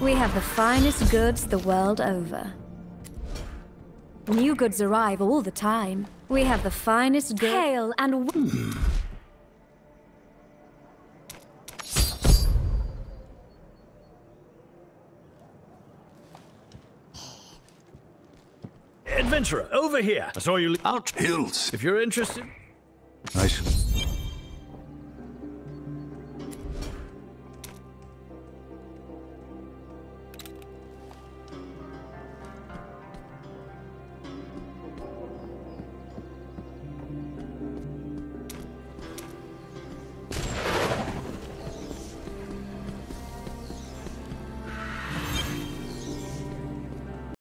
We have the finest goods the world over. New goods arrive all the time. We have the finest goods. Hail and. Adventurer, over here. I saw you. Out hills. If you're interested. Nice.